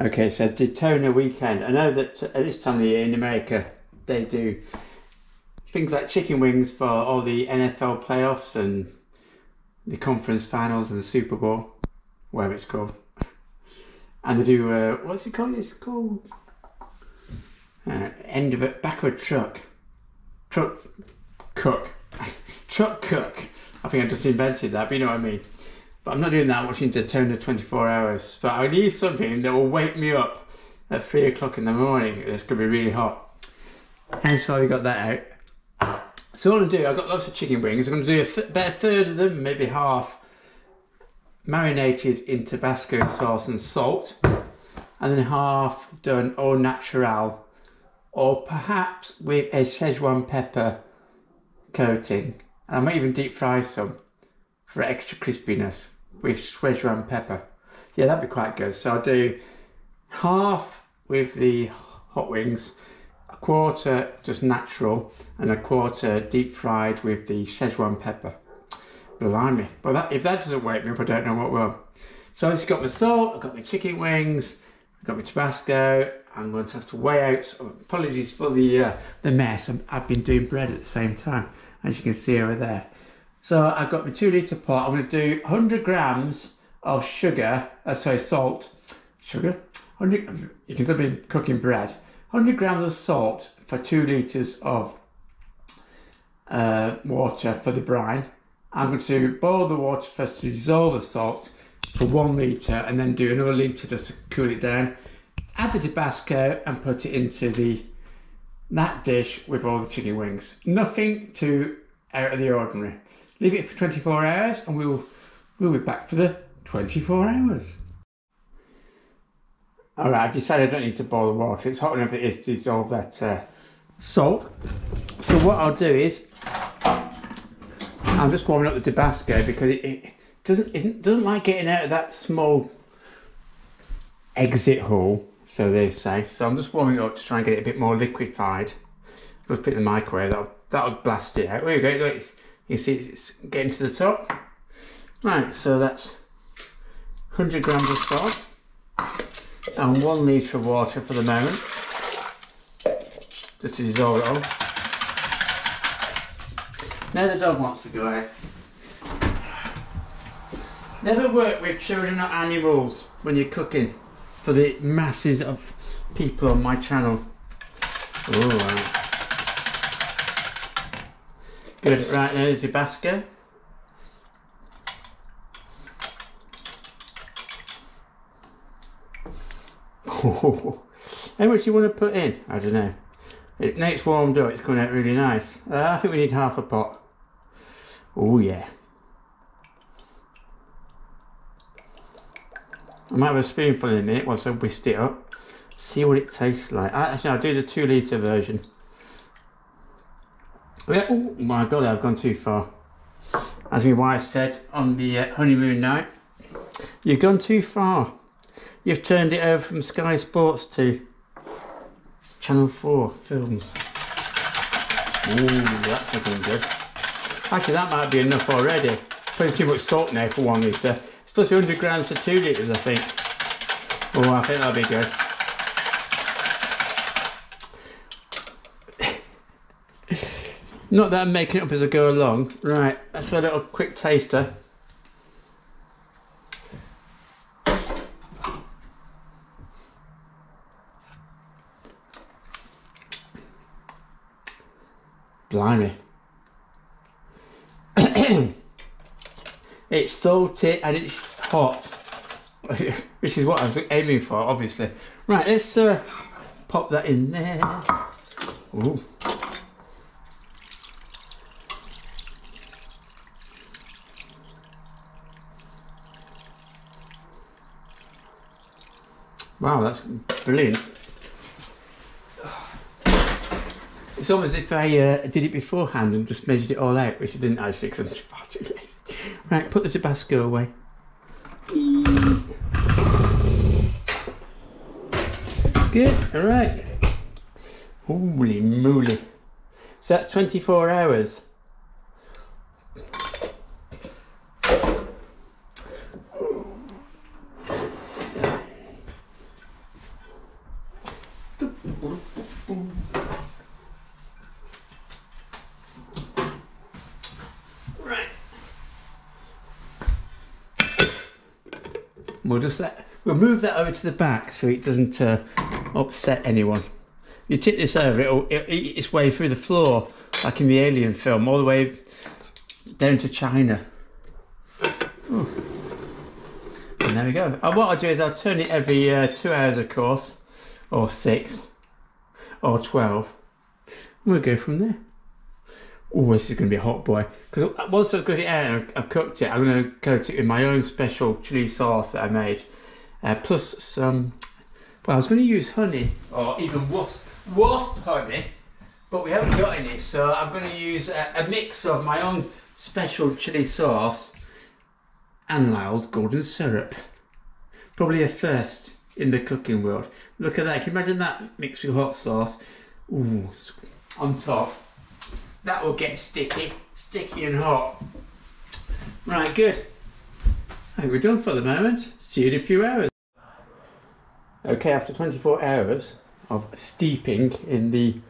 Okay, so Daytona weekend. I know that at this time of the year in America, they do things like chicken wings for all the NFL playoffs and the conference finals and the Super Bowl, whatever it's called. And they do, uh, what's it called? It's called uh, end of it, back of a truck. Truck cook. truck cook. I think I just invented that, but you know what I mean. But I'm not doing that, watching Daytona 24 hours. But I need something that will wake me up at 3 o'clock in the morning. It's going to be really hot. Hence why we got that out. So what I'm going to do, I've got lots of chicken wings. I'm going to do a th- about a third of them, maybe half, marinated in Tabasco sauce and salt. And then half done au natural. Or perhaps with a Szechuan pepper coating. And I might even deep fry some for extra crispiness with Szechuan pepper. Yeah, that'd be quite good. So I'll do half with the hot wings, a quarter just natural, and a quarter deep fried with the Szechuan pepper. Blimey. But that, if that doesn't wake me up, I don't know what will. So I've got my salt, I've got my chicken wings, I've got my Tabasco. I'm going to have to weigh out. So apologies for the uh, the mess. i I've been doing bread at the same time, as you can see over there. So I've got my two litre pot. I'm going to do 100 grams of sugar, uh, sorry, salt, sugar, 100, you can be cooking bread, 100 grams of salt for two litres of uh, water for the brine. I'm going to boil the water first to dissolve the salt for one litre and then do another litre just to cool it down. Add the Tabasco and put it into the that dish with all the chicken wings. Nothing too out of the ordinary leave it for 24 hours and we'll we'll be back for the 24 hours. Alright, I've decided I don't need to boil the water. It's hot enough it is to dissolve that uh, salt. So what I'll do is I'm just warming up the Tabasco because it, it doesn't doesn't like getting out of that small exit hole, so they say. So I'm just warming it up to try and get it a bit more liquefied. Let's put it in the microwave, that'll, that'll blast it out. There you go, it's, you see it's getting to the top. Right, so that's 100 grams of salt and one litre of water for the moment. Just to dissolve it all. Now the dog wants to go out. Never work with children or animals when you're cooking for the masses of people on my channel. Oh, Good, right now the Tabasco. Oh, how much do you want to put in? I don't know. It, now it's warmed up, it's coming out really nice. Uh, I think we need half a pot. Oh yeah. I might have a spoonful in a minute once I whisked it up. See what it tastes like. Actually, I'll do the two litre version. Oh my god, I've gone too far. As my wife said on the uh, honeymoon night, you've gone too far. You've turned it over from Sky Sports to Channel 4 films. Ooh, that's looking good. Actually, that might be enough already. Putting too much salt now for one litre. It's supposed to be 100 grams for two litres, I think. Oh, I think that'll be good. Not that I'm making it up as I go along. Right, that's a little quick taster. Blimey. it's salty and it's hot. Which is what I was aiming for, obviously. Right, let's uh, pop that in there. Ooh. Wow, that's brilliant. It's almost as if I uh, did it beforehand and just measured it all out, which I didn't actually because I'm far too lazy. Right, put the Tabasco away. Good, alright. Holy moly. So that's 24 hours. We'll just let, we'll move that over to the back so it doesn't uh, upset anyone. You tip this over, it'll, it'll eat its way through the floor like in the Alien film, all the way down to China. And there we go. And what I'll do is I'll turn it every uh, two hours, of course, or six, or twelve. We'll go from there. Oh, this is going to be a hot boy. Because once I've got it out I've cooked it, I'm going to coat it with my own special chili sauce that I made. Uh, plus some, well, I was going to use honey, or even wasp, wasp honey, but we haven't got any. So I'm going to use a, a mix of my own special chili sauce and Lyle's golden syrup. Probably a first in the cooking world. Look at that, can you imagine that mixed with hot sauce? Ooh, on top that will get sticky, sticky and hot. Right, good. I think we're done for the moment. See you in a few hours. Okay, after 24 hours of steeping in the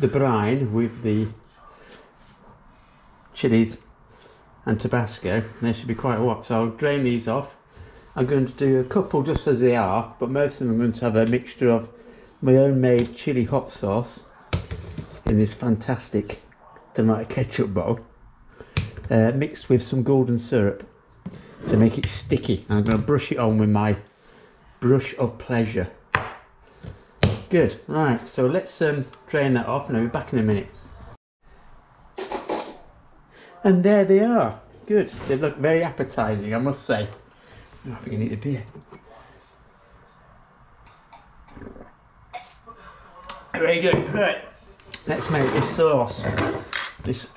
the brine with the chilies and Tabasco, they should be quite hot. So I'll drain these off. I'm going to do a couple just as they are, but most of them are going to have a mixture of my own made chili hot sauce in this fantastic tomato ketchup bowl uh, mixed with some golden syrup to make it sticky. I'm going to brush it on with my brush of pleasure. Good, right, so let's um, drain that off and I'll be back in a minute. And there they are. Good, they look very appetising, I must say. I think I need a beer. Very good, right. Let's make this sauce this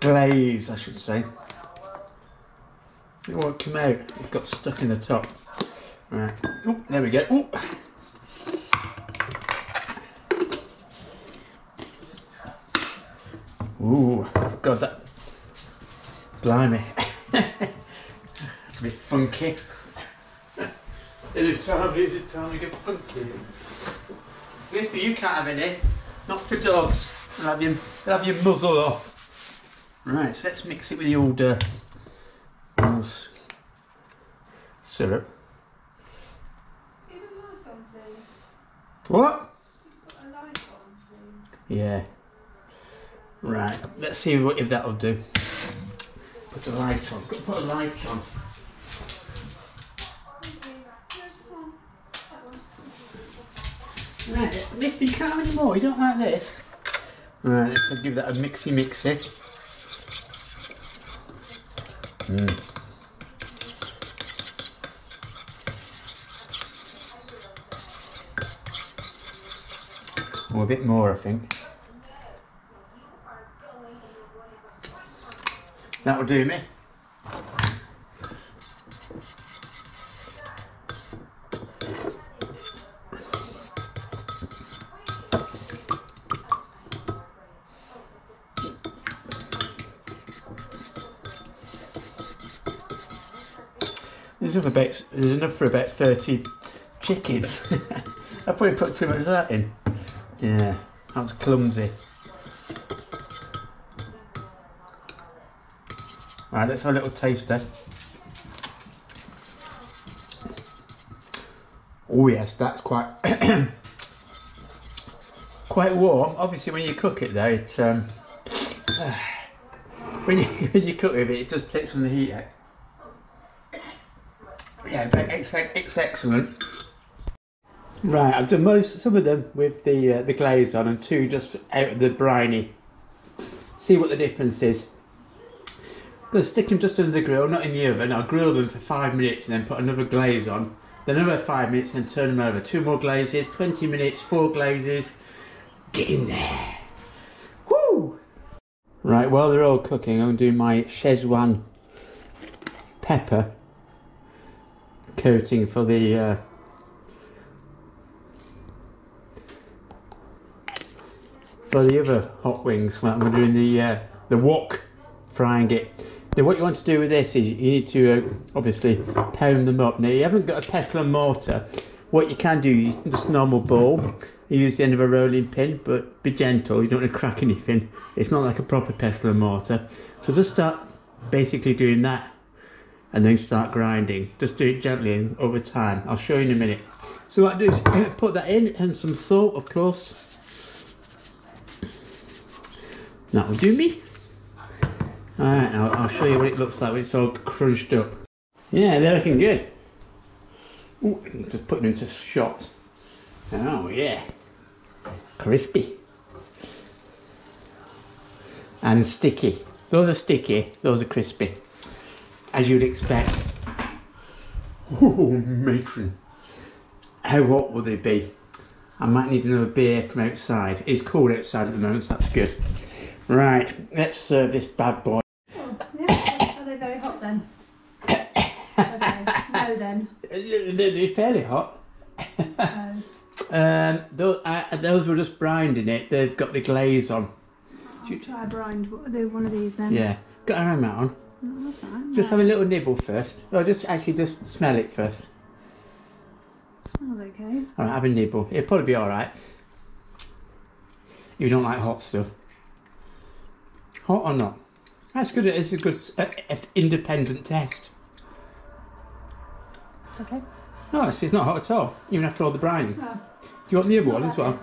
glaze, I should say. It won't come out. It got stuck in the top. Right. Oh, there we go. Ooh. Ooh, God, that. Blimey. That's a bit funky. it is time, it is time to get funky. Whisper, you can't have any. Not for dogs. I'll have your, I'll have your muzzle off. Right, so let's mix it with the old uh, syrup. What? Yeah. Right, let's see what if that'll do. Put a light on. Put a light on. Right, this be calm anymore. You don't like this? Right, let's give that a mixy mixy. Mm. Oh, a bit more, I think. That'll do me. There's enough, about, there's enough for about 30 chickens. I probably put too much of that in. Yeah, that was clumsy. Right, let's have a little taster. Oh yes, that's quite quite warm. Obviously, when you cook it though, it's um, when you when you cook it, it does take some of the heat out. Yeah, but it's, it's excellent. Right, I've done most, some of them with the uh, the glaze on and two just out of the briny. See what the difference is. I'm to stick them just under the grill, not in the oven. I'll grill them for five minutes and then put another glaze on. Then another five minutes, then turn them over. Two more glazes, 20 minutes, four glazes. Get in there. Woo! Right, while they're all cooking, I'm doing my Szechuan pepper coating for the uh, for the other hot wings when I'm doing the uh, the wok frying it. Now what you want to do with this is you need to uh, obviously pound them up. Now you haven't got a pestle and mortar. What you can do, can just normal bowl. You use the end of a rolling pin, but be gentle. You don't want to crack anything. It's not like a proper pestle and mortar. So just start basically doing that and then start grinding. Just do it gently and over time. I'll show you in a minute. So what I do is put that in and some salt, of course. That will do me. Alright, I'll, I'll show you what it looks like when it's all crunched up. Yeah, they're looking good. Ooh, just put them into shot. Oh yeah. Crispy. And sticky. Those are sticky, those are crispy. As you'd expect. Oh, matron. How hot will they be? I might need another beer from outside. It's cold outside at the moment, so that's good. Right, let's serve this bad boy. Oh, yeah. Are they very hot then? okay. No then. They're fairly hot. No. Um, those, uh, those were just brined in it. They've got the glaze on. I'll try a blind. What are they? One of these then? Yeah, got an aroma on. Oh, that's right. Just No, have a little nibble first. Or just actually just smell it first. Smells okay. Alright, have a nibble. It'll probably be alright. You don't like hot stuff. Hot or not? That's good. It's a good uh, uh, independent test. Okay. No, it's, it's not hot at all. Even after all the brining. Oh, Do you want the other one as well?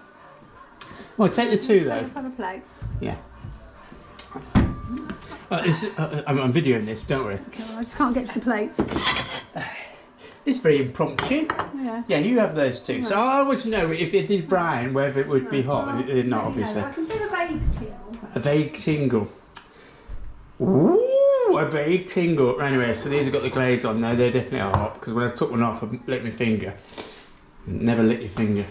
Well, take the two though. Have a plate. Yeah. Uh, this, uh, I'm, I'm videoing this, don't worry. Okay, well, I just can't get to the plates. It's very impromptu. Yeah. Yeah, you have those two. So I want to know if it did brine, whether it would be hot. It did not, obviously. I can feel a vague chill. A vague tingle. Ooh, a vague tingle. Anyway, so these have got the glaze on now. They're definitely hot because when I took one off, I licked my finger. Never lick your finger.